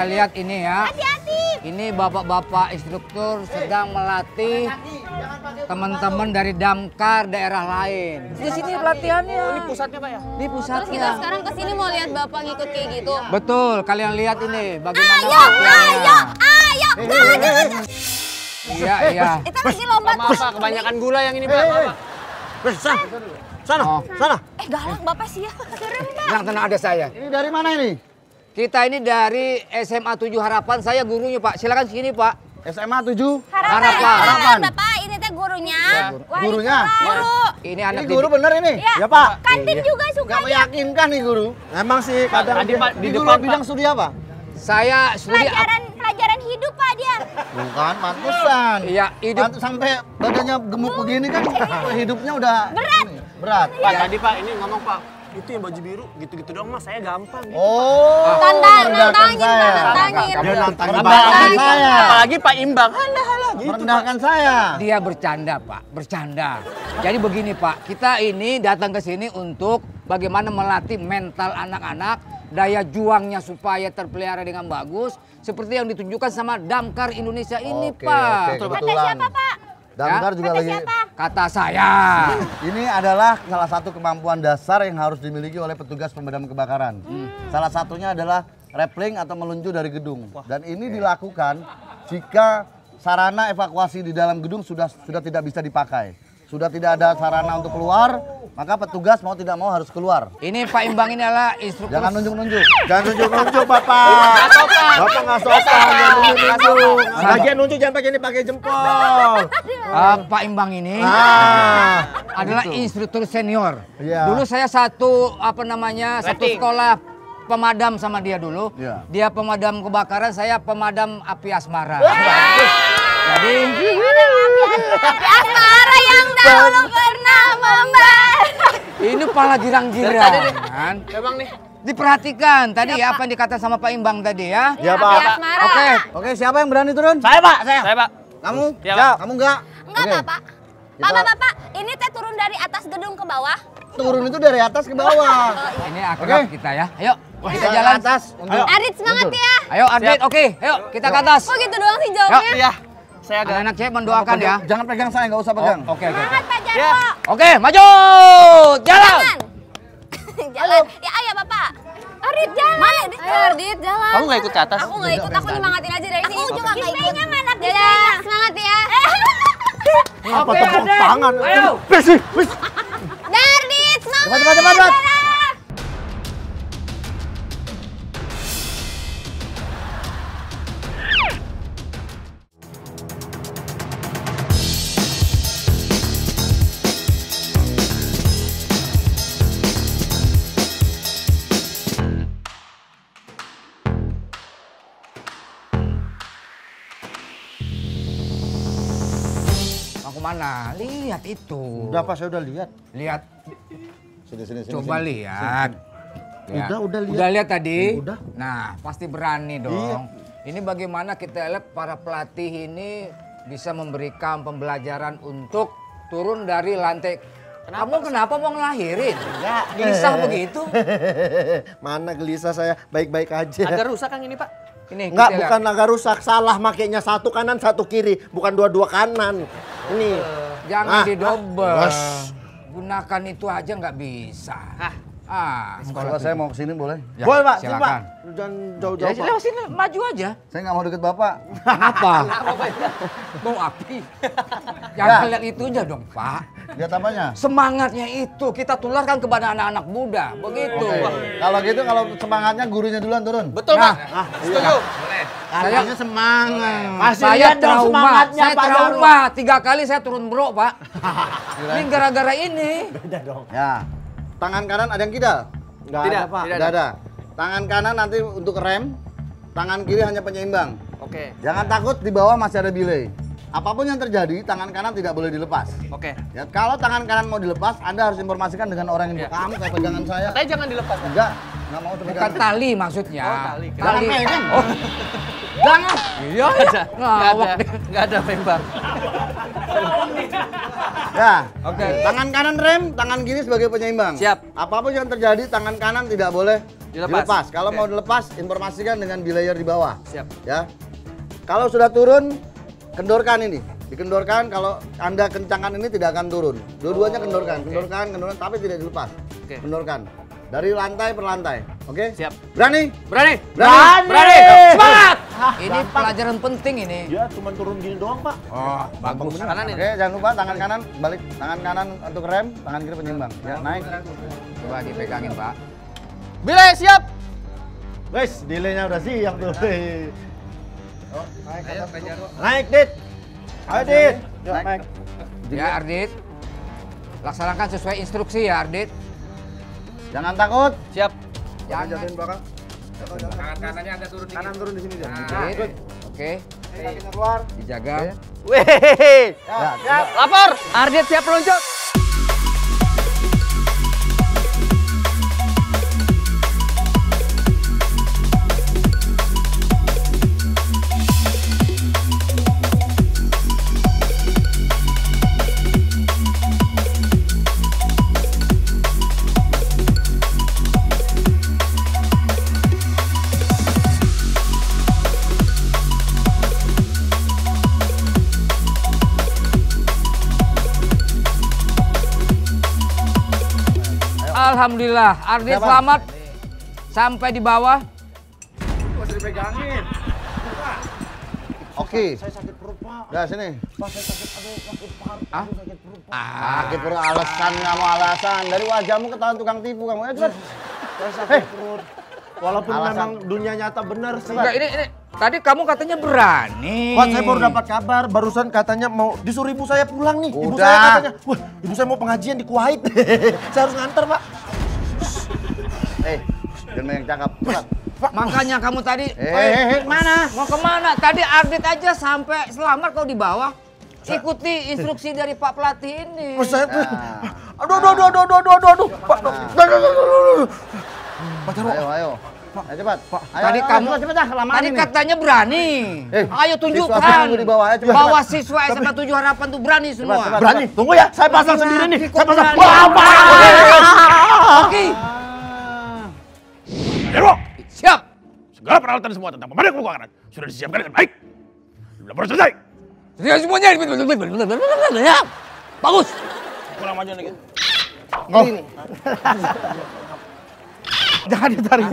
kita lihat ini ya. Hati-hati. Ini bapak-bapak instruktur sedang melatih teman-teman dari damkar daerah lain. Di sini pelatihannya. Ini pusatnya pak ya? Di Terus pusatnya. kita sekarang ke sini mau lihat bapak ngikut kayak gitu. Betul, kalian lihat ini bagaimana Ayo, ayo, ayo. Ada, nggak ada. Iya, iya. Kita lagi lomba Maaf pak, kebanyakan gula yang ini pak. Eh, sana, sana, Oh. sana. Eh galak bapak sih ya. Serem pak. Tenang, tenang ada saya. Ini dari mana ini? Kita ini dari SMA 7 Harapan, saya gurunya Pak. Silakan sini Pak. SMA 7. Harapan. Harapan. Harapan. Bapak ini teh gurunya. Wali Gurunya? kelas. Guru. Ini anak Ini guru didik- bener ini? Ya. Ya Pak. Kantin juga suka Gak meyakinkan nih guru. Emang sih kadang tadi, di guru depan, bidang Pak. studi apa? Saya studi Pelajaran pelajaran hidup pak dia. Bukan, pantesan. Iya, hidup. Pantes sampai badannya gemuk begini kan hidupnya udah Berat. ini, berat. Pak, tadi pak ini ngomong pak, itu yang baju biru gitu-gitu doang mas, saya gampang. Oh, Tanda- merendahkan nantangin, saya. Pak, nantangin. Dia nantangin bapak saya. apalagi Pak Imbang, halah halah gitu. Merendahkan saya. Dia bercanda, Pak. Bercanda. Jadi begini, Pak. Kita ini datang ke sini untuk bagaimana melatih mental anak-anak, daya juangnya supaya terpelihara dengan bagus, seperti yang ditunjukkan sama Damkar Indonesia ini, Oke, Pak. oke, Kata siapa pak? Damkar juga Kata lagi. siapa? Kata saya. Ini adalah salah satu kemampuan dasar yang harus dimiliki oleh petugas pemadam kebakaran. Salah satunya adalah rappelling atau meluncur dari gedung. Dan ini dilakukan jika sarana evakuasi di dalam gedung sudah sudah tidak bisa dipakai. Sudah tidak ada sarana untuk keluar, maka petugas mau tidak mau harus keluar. Ini Pak Imbang ini adalah instruktur. Jangan nunjuk-nunjuk. Jangan nunjuk-nunjuk, Bapak. Bapak nggak sopan, jangan nunjuk-nunjuk. Bagian nunjuk jangan pakai ini pakai jempol. Eh, Pak Imbang ini Ah. adalah instruktur senior. Iya. Dulu saya satu apa namanya satu sekolah pemadam sama dia dulu. Iya. Dia pemadam kebakaran, saya pemadam api asmara. Jadi Tapi asmara yang dahulu pernah membara. ini pala girang-girang. kan? Emang nih, Diperhatikan tadi ya apa yang dikatakan sama Pak Imbang tadi ya. Ya, Tapi Pak. Oke. Oke, siapa yang berani turun? saya Pak, saya. Saya Pak. Kamu? Ya, Pak. Kamu enggak? Enggak bapak. Kita- Bapak bapak, ini teh turun dari atas gedung ke bawah. Turun itu dari atas ke bawah. Ini akrab Oke. kita ya. Ayo kita Kita jalan. atas untuk Adit semangat muncul. ya. Ayo Adit, oke. Ayo kita ke atas. Kok gitu doang sih jawabnya? Iya, saya agak. Anak-anak saya mendoakan ya. Jangan pegang saya, nggak usah pegang. Oke oke. oke. Semangat Pak Jarwo. Ya. Oke, maju. Jalan. Jalan. jalan. Ya ayo bapak. Adit jalan. Mana Adit? Ayo jalan. Kamu nggak ikut ke atas? Aku nggak ikut, aku nyemangatin aja dari sini. Aku juga nggak ikut. mana? Ya, semangat ya. Apa tepuk tangan? Ayo. Wis, wis, wis. Dardit, semangat. Cepat, cepat, cepat, ke mana? Lihat itu. Udah, Pak, saya udah lihat. Lihat. Sini, sini, sini. Coba sini. lihat. Ya. Udah, udah lihat. Udah lihat tadi? Udah. Nah, pasti berani dong. Iya. Ini bagaimana kita lihat para pelatih ini bisa memberikan pembelajaran untuk turun dari lantai. Kamu kenapa mau ngelahirin? Enggak. Gelisah begitu? Mana gelisah saya, baik-baik aja. Agak rusak kan ini Pak? Ini Enggak, bukan agak rusak, salah makainya satu kanan, satu kiri, bukan dua-dua kanan. Ini. Jangan Ah, didobel. ah. Gunakan itu aja nggak bisa. Ah. Ah, Kalau saya mau ke sini boleh? Ya, boleh, Pak. Silakan. Pak. Jangan Ya, jauh-jauh, Pak. lewat sini, maju aja. Saya nggak mau deket Bapak. Kenapa? Mau api. Jangan lihat itu aja dong, Pak. Lihat apanya? Semangatnya itu kita tularkan kepada anak-anak muda. Begitu. Oke. Kalau gitu, kalau semangatnya gurunya duluan turun. Betul Nah, Pak. Setuju. Katanya semangat. Masih saya lihat dong trauma, semangatnya saya Pak trauma. Tiga kali saya turun bro, Pak. ini gara-gara ini. Ya. Tangan kanan ada yang kidal? Nggak Tidak, ada, Pak. tidak Tidak ada. Tangan kanan nanti untuk rem, tangan kiri hanya penyeimbang. Oke. Jangan takut di bawah masih ada delay. Apa pun yang terjadi, tangan kanan tidak boleh dilepas. Oke. Ya, kalau tangan kanan mau dilepas, Anda harus informasikan dengan orang yang Ya. kamu kayak pegangan saya. Katanya jangan dilepas. Enggak, enggak mau Bukan pegangan. tali maksudnya. Oh, tali. Jangan pegang. Oh, Jangan. iya. Nggak ada. Nggak Ngawak ada. membang. Ya. Oke. Tangan kanan rem, tangan kiri sebagai penyeimbang. Siap. Apa pun yang terjadi, tangan kanan tidak boleh Dilepas. Kalau mau dilepas, informasikan dengan belayer di bawah. Siap. Ya. Kalau sudah turun, kendorkan ini. Dikendorkan, kalau Anda kencangkan ini tidak akan turun. Dua-duanya kendorkan, kendorkan, kendorkan, tapi tidak dilepas. Oke. Kendorkan. Dari lantai per lantai. Oke? Siap. Berani? Berani? Berani! Berani! Semangat! Ini pelajaran penting ini. Ya, cuma turun gini doang, Pak. Oh, bagus. Kanan Oke, ini. jangan lupa tangan kanan balik, tangan kanan untuk rem, tangan kiri penyeimbang. Ya, naik. Coba dipegangin, Pak. Bila siap. Wes, delaynya udah siap tuh. Naik, Dit. Ayo, Dit. Yuk, Naik. naik. Ya, Ardit. Laksanakan sesuai instruksi ya, Ardit. Jangan takut. Siap. Jangan. belakang. Kanan turun di sini. Ardit. Oke, Kakinya keluar. dijaga. Wih. Ya, Lapor. Ardit siap meluncur. Alhamdulillah, Ardit Siapa? selamat sampai di bawah. Masih dipegangin. Oke. Saya sakit perut, Pak. Ya, sini. Pak, saya sakit, aduh, sakit parah. Ah? Sakit perut, Pak. Ah, Sakit perut alasan kamu alasan. Dari wajahmu ketahuan tukang tipu kamu. Ya, cepat. Saya sakit perut. Walaupun Alasan. memang dunia nyata benar sih. enggak ini ini tadi kamu katanya berani. Pak, saya baru dapat kabar, barusan katanya mau disuruh ibu saya pulang nih. Ibu Udah. saya katanya, wah ibu saya mau pengajian di Kuwait. saya harus nganter, Pak. Eh, jangan yang cakap. Cepat. Makanya kamu tadi Eh, eh, eh, mana? mau ke mana? Tadi Ardit aja sampai selamat kau di bawah. Ikuti instruksi dari Pak pelatih ini. Mas saya Nah. aduh, aduh, aduh, aduh, aduh, aduh, aduh, aduh, Pak, aduh, aduh, aduh, aduh, aduh. Pak Jarwo, Ayo, ayo. Ayo cepat. Ayo, Tadi ayo, kamu cepat, cepat, kelamaan tadi ini. katanya berani. Eh, Ayo tunjukkan. di bawah, ayo, cepat, cepat. siswa SMA 7 Harapan tuh berani semua. cepat. berani, tunggu ya, saya pasang sendiri nih, saya pasang. Wah, Pak. Oke, Jarwo, siap. segala peralatan semua tentang pemadam kebakaran sudah disiapkan dengan baik. Sudah baru selesai. Sudah semuanya. Bagus. Kurang maju dikit. Jangan ditarik.